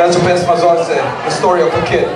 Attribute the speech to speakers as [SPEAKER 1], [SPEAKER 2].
[SPEAKER 1] That's what Best Mazar said, the story of a kid.